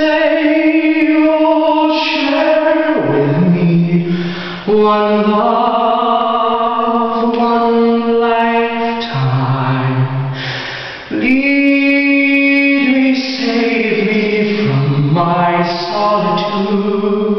say you'll share with me one love, one lifetime. Lead me, save me from my solitude.